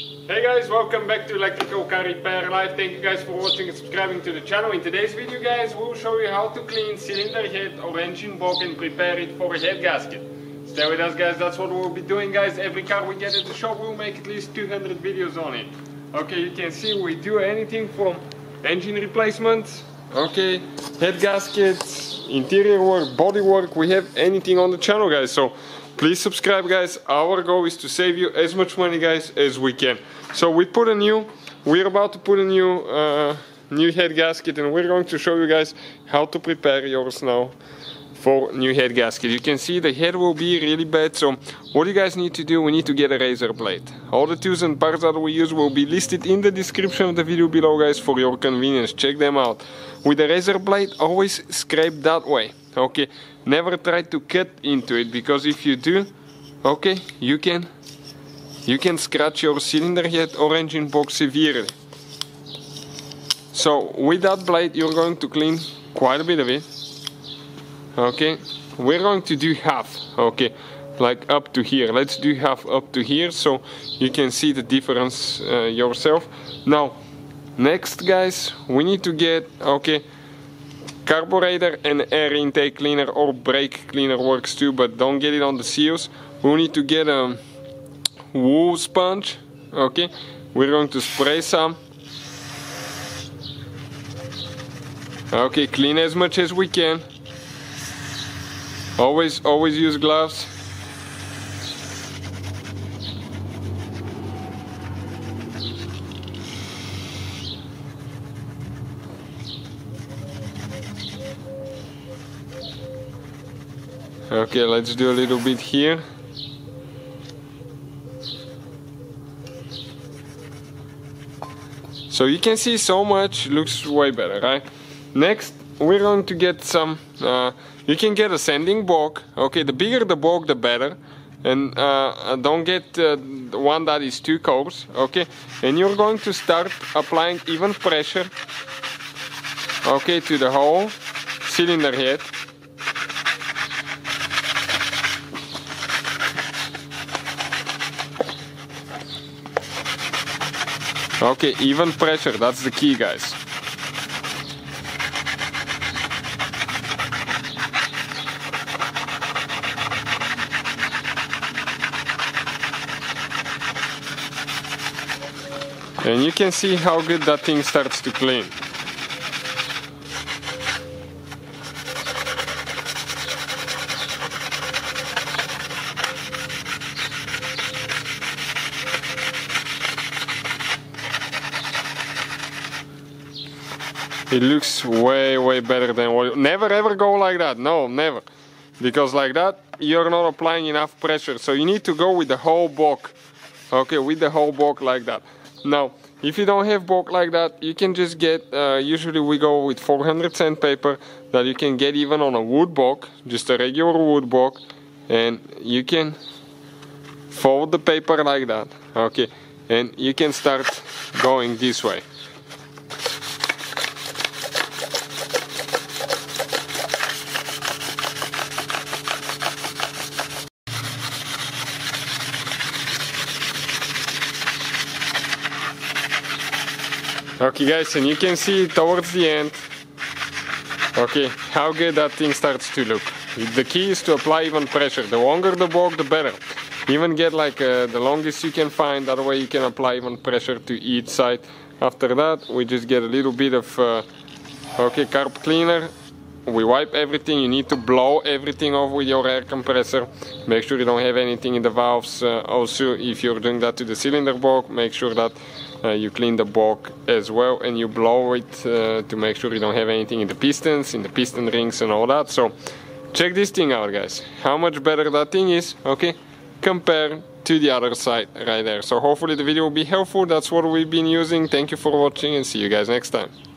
Hey guys, welcome back to Electrical Car Repair Live. Thank you guys for watching and subscribing to the channel. In today's video guys, we'll show you how to clean cylinder head or engine block and prepare it for a head gasket. Stay with us guys, that's what we'll be doing guys. Every car we get at the shop, we'll make at least 200 videos on it. Okay, you can see we do anything from engine replacements, okay, head gaskets, interior work, body work, we have anything on the channel guys. So please subscribe guys. Our goal is to save you as much money guys as we can. So we put a new we're about to put a new uh, new head gasket and we're going to show you guys how to prepare yours now for new head gasket you can see the head will be really bad so what you guys need to do we need to get a razor blade. All the tools and parts that we use will be listed in the description of the video below guys for your convenience. Check them out. With a razor blade always scrape that way okay? Never try to cut into it because if you do okay you can you can scratch your cylinder head or engine block severely. So with that blade you're going to clean quite a bit of it okay? We're going to do half okay? Like up to here. Let's do half up to here so you can see the difference uh, yourself. Now next guys we need to get okay carburetor and air intake cleaner or brake cleaner works too but don't get it on the seals. We need to get a wool sponge okay? We're going to spray some. Okay clean as much as we can always always use gloves Okay, let's do a little bit here. So you can see so much, looks way better, right? Next, we're going to get some, uh, you can get a sanding block. Okay, the bigger the block, the better. And uh, don't get uh, one that is too coarse, okay? And you're going to start applying even pressure, okay, to the whole cylinder head. Okay, even pressure, that's the key guys. And you can see how good that thing starts to clean. it looks way way better than what never ever go like that. No never. Because like that you're not applying enough pressure. So you need to go with the whole block okay with the whole block like that now if you don't have block like that you can just get uh, usually we go with 400 sandpaper that you can get even on a wood block just a regular wood block and you can fold the paper like that okay? And you can start going this way Okay guys, and you can see towards the end, okay, how good that thing starts to look. The key is to apply even pressure. The longer the block, the better. Even get like uh, the longest you can find, that way you can apply even pressure to each side. After that, we just get a little bit of, uh, okay, carb cleaner. We wipe everything, you need to blow everything off with your air compressor. Make sure you don't have anything in the valves. Uh, also, if you're doing that to the cylinder block, make sure that uh, you clean the block as well and you blow it uh, to make sure you don't have anything in the pistons, in the piston rings and all that. So check this thing out guys, how much better that thing is, okay, compared to the other side right there. So hopefully the video will be helpful, that's what we've been using. Thank you for watching and see you guys next time.